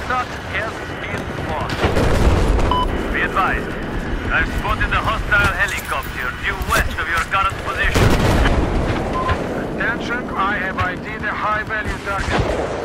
airspeed lost. Be advised. I've spotted a hostile helicopter due west of your current position. Attention, I have ID'd a high-value target